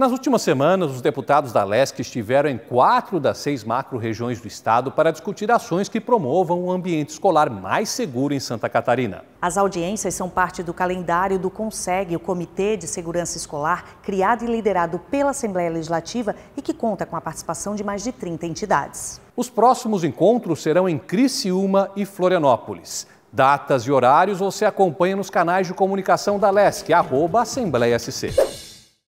Nas últimas semanas, os deputados da LESC estiveram em quatro das seis macro-regiões do estado para discutir ações que promovam um ambiente escolar mais seguro em Santa Catarina. As audiências são parte do calendário do CONSEG, o Comitê de Segurança Escolar, criado e liderado pela Assembleia Legislativa e que conta com a participação de mais de 30 entidades. Os próximos encontros serão em Criciúma e Florianópolis. Datas e horários você acompanha nos canais de comunicação da LESC, arroba Assembleia SC.